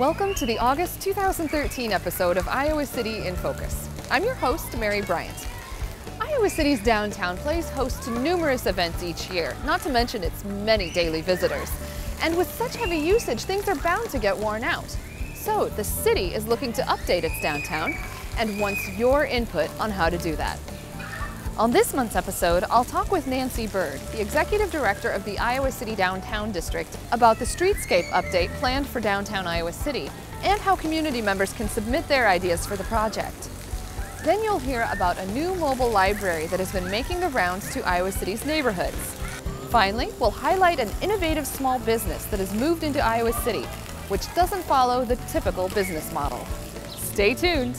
Welcome to the August 2013 episode of Iowa City in Focus. I'm your host, Mary Bryant. Iowa City's downtown plays host to numerous events each year, not to mention its many daily visitors. And with such heavy usage, things are bound to get worn out. So the city is looking to update its downtown and wants your input on how to do that. On this month's episode, I'll talk with Nancy Bird, the Executive Director of the Iowa City Downtown District, about the streetscape update planned for downtown Iowa City and how community members can submit their ideas for the project. Then you'll hear about a new mobile library that has been making the rounds to Iowa City's neighborhoods. Finally, we'll highlight an innovative small business that has moved into Iowa City, which doesn't follow the typical business model. Stay tuned.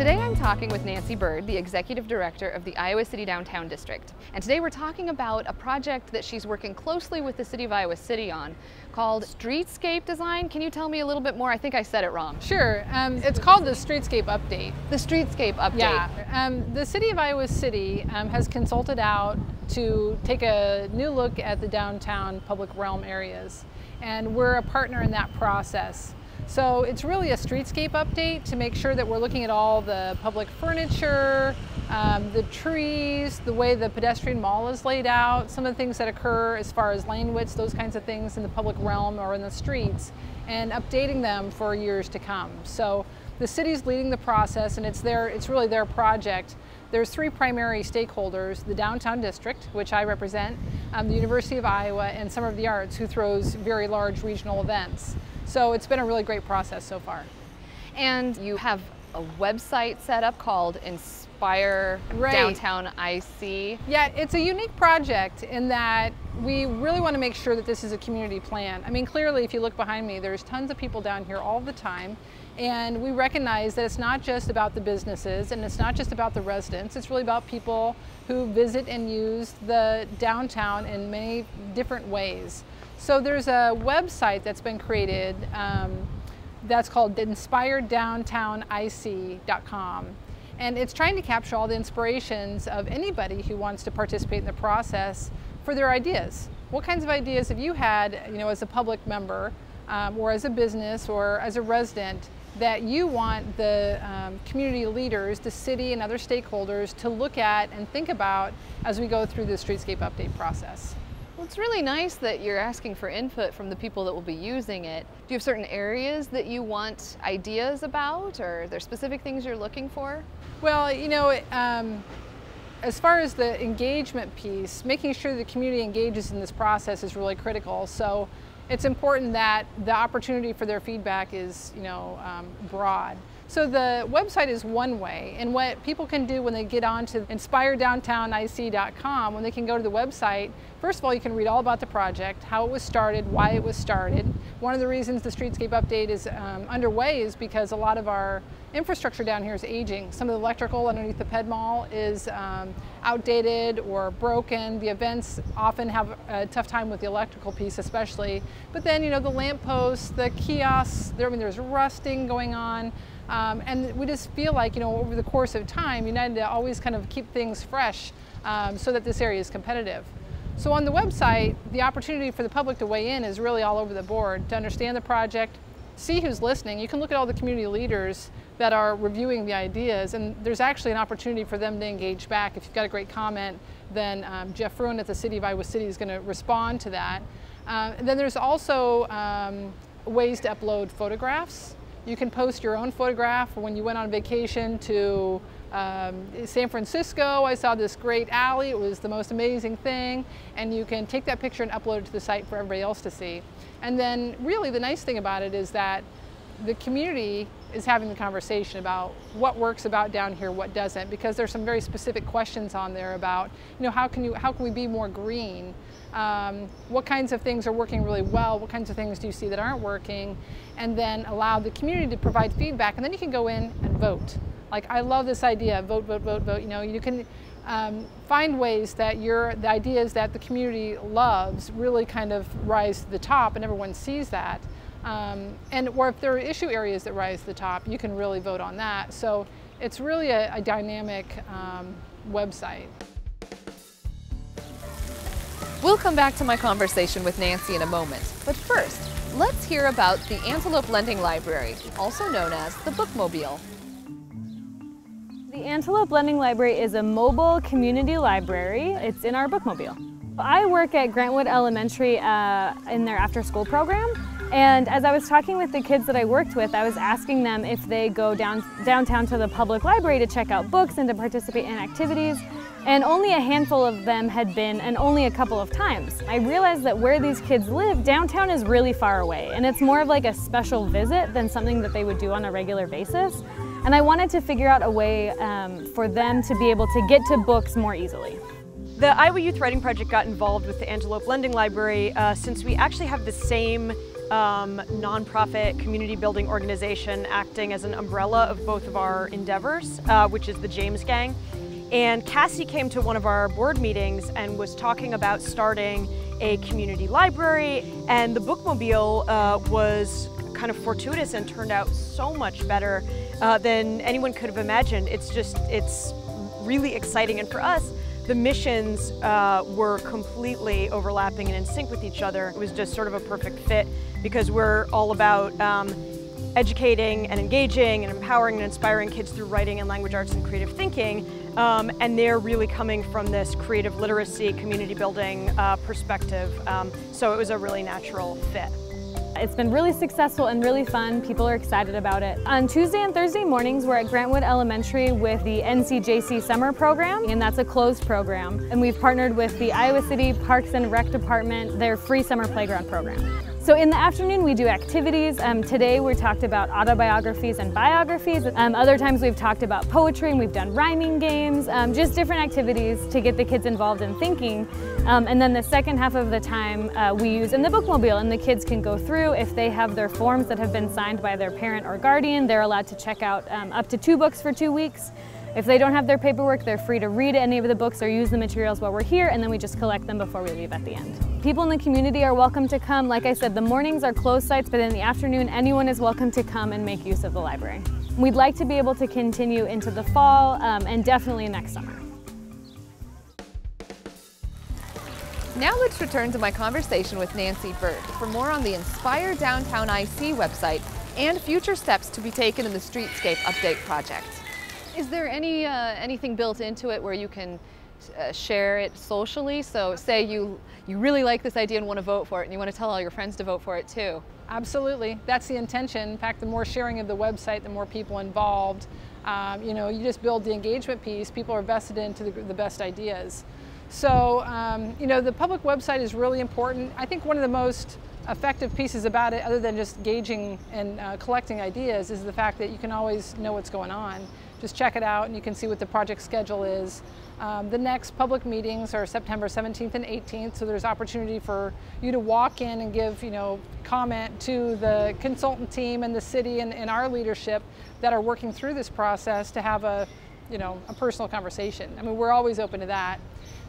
Today I'm talking with Nancy Bird, the Executive Director of the Iowa City Downtown District. And today we're talking about a project that she's working closely with the City of Iowa City on called Streetscape Design. Can you tell me a little bit more? I think I said it wrong. Sure. Um, it's called the Streetscape Update. The Streetscape Update. Yeah. Um, the City of Iowa City um, has consulted out to take a new look at the downtown public realm areas. And we're a partner in that process. So it's really a streetscape update to make sure that we're looking at all the public furniture, um, the trees, the way the pedestrian mall is laid out, some of the things that occur as far as lane widths, those kinds of things in the public realm or in the streets, and updating them for years to come. So the city's leading the process and it's their, it's really their project. There's three primary stakeholders, the downtown district, which I represent, um, the University of Iowa, and Summer of the Arts, who throws very large regional events. So it's been a really great process so far. And you have a website set up called Inspire right. Downtown IC. Yeah, it's a unique project in that we really want to make sure that this is a community plan. I mean, clearly, if you look behind me, there's tons of people down here all the time. And we recognize that it's not just about the businesses and it's not just about the residents, it's really about people who visit and use the downtown in many different ways. So there's a website that's been created um, that's called inspiredowntownic.com. And it's trying to capture all the inspirations of anybody who wants to participate in the process for their ideas. What kinds of ideas have you had, you know, as a public member um, or as a business or as a resident that you want the um, community leaders, the city and other stakeholders to look at and think about as we go through the streetscape update process? It's really nice that you're asking for input from the people that will be using it. Do you have certain areas that you want ideas about, or are there specific things you're looking for? Well, you know, um, as far as the engagement piece, making sure the community engages in this process is really critical. So it's important that the opportunity for their feedback is, you know, um, broad. So the website is one way, and what people can do when they get on to inspiredowntownic.com, when they can go to the website, first of all, you can read all about the project, how it was started, why it was started. One of the reasons the Streetscape Update is um, underway is because a lot of our infrastructure down here is aging. Some of the electrical underneath the Ped Mall is um, outdated or broken. The events often have a tough time with the electrical piece especially. But then, you know, the lampposts, the kiosks, there, I mean, there's rusting going on. Um, and we just feel like, you know, over the course of time, you need to always kind of keep things fresh um, so that this area is competitive. So on the website, the opportunity for the public to weigh in is really all over the board to understand the project, see who's listening. You can look at all the community leaders that are reviewing the ideas, and there's actually an opportunity for them to engage back. If you've got a great comment, then um, Jeff Fruin at the City of Iowa City is going to respond to that. Uh, then there's also um, ways to upload photographs you can post your own photograph when you went on vacation to um, San Francisco. I saw this great alley. It was the most amazing thing. And you can take that picture and upload it to the site for everybody else to see. And then really the nice thing about it is that the community is having the conversation about what works about down here, what doesn't, because there's some very specific questions on there about, you know, how can you, how can we be more green? Um, what kinds of things are working really well? What kinds of things do you see that aren't working? And then allow the community to provide feedback, and then you can go in and vote. Like I love this idea, vote, vote, vote, vote. You know, you can um, find ways that your the ideas that the community loves really kind of rise to the top, and everyone sees that. Um, and or if there are issue areas that rise to the top, you can really vote on that. So it's really a, a dynamic um, website. We'll come back to my conversation with Nancy in a moment, but first, let's hear about the Antelope Lending Library, also known as the Bookmobile. The Antelope Lending Library is a mobile community library. It's in our bookmobile. I work at Grant Wood Elementary uh, in their after school program. And as I was talking with the kids that I worked with, I was asking them if they go down, downtown to the public library to check out books and to participate in activities. And only a handful of them had been, and only a couple of times. I realized that where these kids live, downtown is really far away, and it's more of like a special visit than something that they would do on a regular basis. And I wanted to figure out a way um, for them to be able to get to books more easily. The Iowa Youth Writing Project got involved with the Antelope Lending Library uh, since we actually have the same um, nonprofit community building organization acting as an umbrella of both of our endeavors, uh, which is the James Gang. And Cassie came to one of our board meetings and was talking about starting a community library, and the bookmobile uh, was kind of fortuitous and turned out so much better uh, than anyone could have imagined. It's just, it's really exciting. And for us, the missions uh, were completely overlapping and in sync with each other. It was just sort of a perfect fit because we're all about um, educating and engaging and empowering and inspiring kids through writing and language arts and creative thinking. Um, and they're really coming from this creative literacy, community building uh, perspective. Um, so it was a really natural fit. It's been really successful and really fun. People are excited about it. On Tuesday and Thursday mornings, we're at Grant Wood Elementary with the NCJC Summer Program, and that's a closed program. And we've partnered with the Iowa City Parks and Rec Department, their free summer playground program. So in the afternoon we do activities. Um, today we talked about autobiographies and biographies. Um, other times we've talked about poetry and we've done rhyming games, um, just different activities to get the kids involved in thinking. Um, and then the second half of the time uh, we use in the bookmobile and the kids can go through. If they have their forms that have been signed by their parent or guardian, they're allowed to check out um, up to two books for two weeks. If they don't have their paperwork, they're free to read any of the books or use the materials while we're here, and then we just collect them before we leave at the end. People in the community are welcome to come. Like I said, the mornings are closed sites, but in the afternoon, anyone is welcome to come and make use of the library. We'd like to be able to continue into the fall um, and definitely next summer. Now let's return to my conversation with Nancy Bird for more on the Inspire Downtown IC website and future steps to be taken in the Streetscape Update project. Is there any uh, anything built into it where you can uh, share it socially? So say you, you really like this idea and want to vote for it and you want to tell all your friends to vote for it too. Absolutely, that's the intention. In fact, the more sharing of the website, the more people involved. Um, you know, you just build the engagement piece, people are vested into the, the best ideas. So, um, you know, the public website is really important. I think one of the most effective pieces about it, other than just gauging and uh, collecting ideas, is the fact that you can always know what's going on just check it out and you can see what the project schedule is. Um, the next public meetings are September 17th and 18th, so there's opportunity for you to walk in and give, you know, comment to the consultant team and the city and, and our leadership that are working through this process to have a, you know, a personal conversation. I mean, we're always open to that.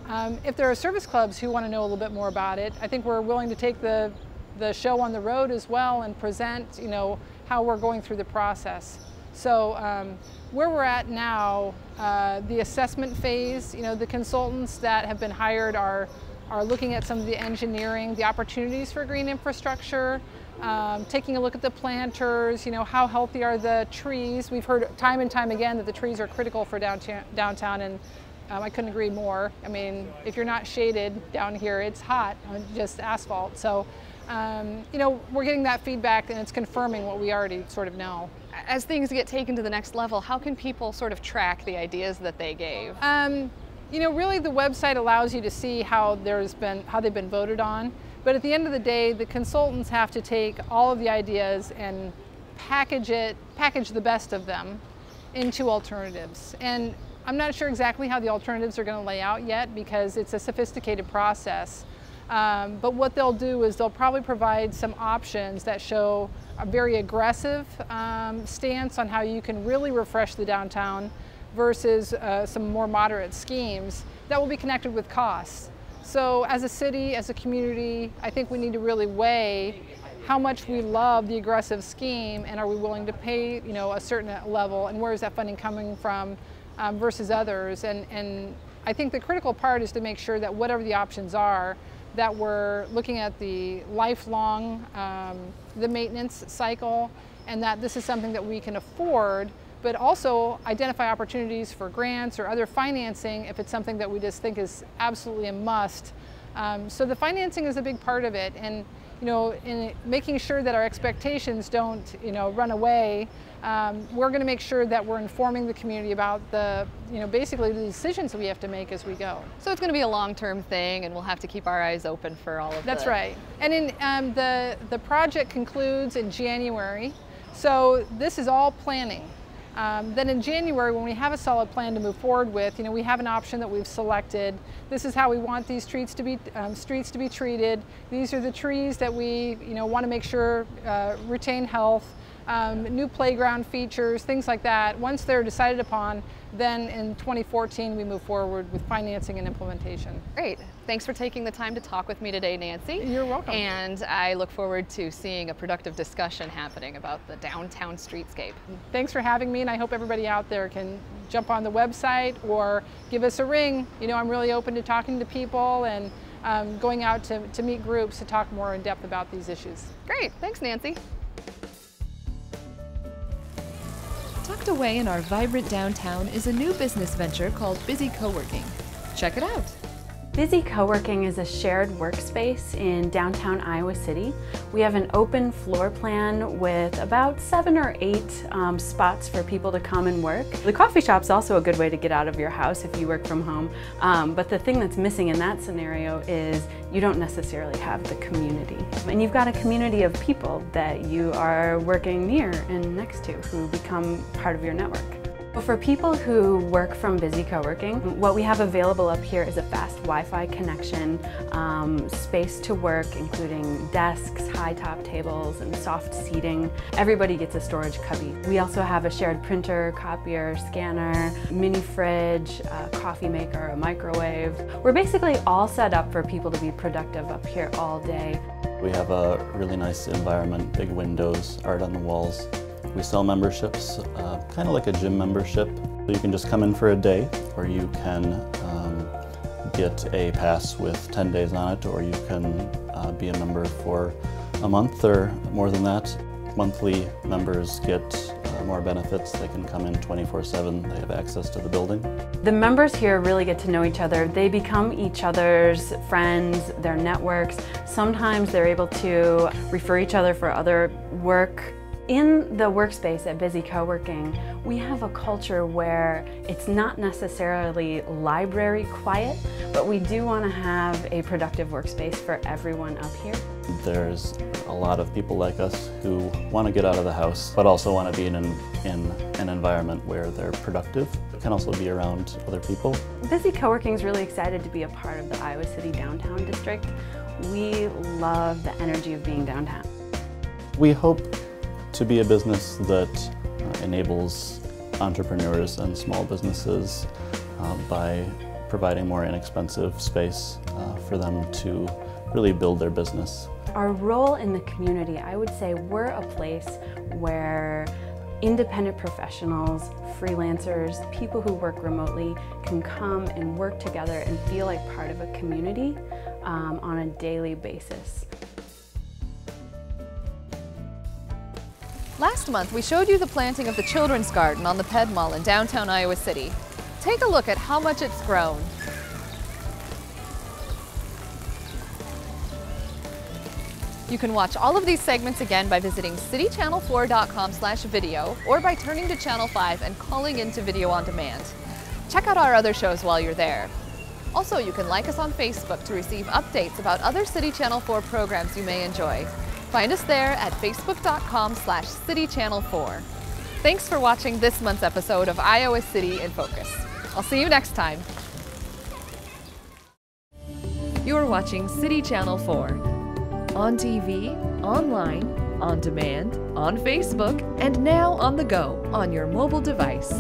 Um, if there are service clubs who want to know a little bit more about it, I think we're willing to take the, the show on the road as well and present, you know, how we're going through the process. So um, where we're at now, uh, the assessment phase, you know, the consultants that have been hired are, are looking at some of the engineering, the opportunities for green infrastructure, um, taking a look at the planters, you know, how healthy are the trees. We've heard time and time again that the trees are critical for downtown, downtown and um, I couldn't agree more. I mean, if you're not shaded down here, it's hot, just asphalt. So, um, you know, we're getting that feedback and it's confirming what we already sort of know as things get taken to the next level, how can people sort of track the ideas that they gave? Um, you know, really the website allows you to see how there's been, how they've been voted on. But at the end of the day, the consultants have to take all of the ideas and package it, package the best of them into alternatives. And I'm not sure exactly how the alternatives are going to lay out yet because it's a sophisticated process. Um, but what they'll do is they'll probably provide some options that show a very aggressive um, stance on how you can really refresh the downtown versus uh, some more moderate schemes that will be connected with costs. So as a city, as a community, I think we need to really weigh how much we love the aggressive scheme and are we willing to pay you know a certain level and where is that funding coming from um, versus others and and I think the critical part is to make sure that whatever the options are that we're looking at the lifelong um, the maintenance cycle and that this is something that we can afford but also identify opportunities for grants or other financing if it's something that we just think is absolutely a must. Um, so the financing is a big part of it, and you know, in making sure that our expectations don't, you know, run away. Um, we're going to make sure that we're informing the community about the, you know, basically the decisions we have to make as we go. So it's going to be a long-term thing, and we'll have to keep our eyes open for all of that. That's the... right. And in um, the the project concludes in January, so this is all planning. Um, then in January, when we have a solid plan to move forward with, you know, we have an option that we've selected. This is how we want these streets to be um, streets to be treated. These are the trees that we, you know, want to make sure uh, retain health. Um, new playground features, things like that. Once they're decided upon, then in 2014 we move forward with financing and implementation. Great. Thanks for taking the time to talk with me today, Nancy. You're welcome. And I look forward to seeing a productive discussion happening about the downtown streetscape. Thanks for having me, and I hope everybody out there can jump on the website or give us a ring. You know, I'm really open to talking to people and um, going out to, to meet groups to talk more in depth about these issues. Great. Thanks, Nancy. Tucked away in our vibrant downtown is a new business venture called Busy Co-working. Check it out. Busy Co-working is a shared workspace in downtown Iowa City. We have an open floor plan with about seven or eight um, spots for people to come and work. The coffee shop's also a good way to get out of your house if you work from home. Um, but the thing that's missing in that scenario is you don't necessarily have the community. And you've got a community of people that you are working near and next to who become part of your network. For people who work from Busy Co-working, what we have available up here is a fast Wi-Fi connection, um, space to work, including desks, high top tables, and soft seating. Everybody gets a storage cubby. We also have a shared printer, copier, scanner, mini fridge, a coffee maker, a microwave. We're basically all set up for people to be productive up here all day. We have a really nice environment, big windows, art on the walls. We sell memberships, uh, kind of like a gym membership. You can just come in for a day, or you can um, get a pass with 10 days on it, or you can uh, be a member for a month or more than that. Monthly members get uh, more benefits. They can come in 24-7. They have access to the building. The members here really get to know each other. They become each other's friends, their networks. Sometimes they're able to refer each other for other work in the workspace at Busy Co-working, we have a culture where it's not necessarily library quiet, but we do want to have a productive workspace for everyone up here. There's a lot of people like us who want to get out of the house, but also want to be in an, in an environment where they're productive. Can also be around other people. Busy Co-working is really excited to be a part of the Iowa City Downtown District. We love the energy of being downtown. We hope to be a business that uh, enables entrepreneurs and small businesses uh, by providing more inexpensive space uh, for them to really build their business. Our role in the community, I would say we're a place where independent professionals, freelancers, people who work remotely can come and work together and feel like part of a community um, on a daily basis. Last month, we showed you the planting of the Children's Garden on the Ped Mall in downtown Iowa City. Take a look at how much it's grown. You can watch all of these segments again by visiting citychannel4.com slash video or by turning to Channel 5 and calling into video on demand. Check out our other shows while you're there. Also, you can like us on Facebook to receive updates about other City Channel 4 programs you may enjoy. Find us there at facebook.com slash citychannel4. Thanks for watching this month's episode of Iowa City in Focus. I'll see you next time. You're watching City Channel 4. On TV, online, on demand, on Facebook, and now on the go on your mobile device.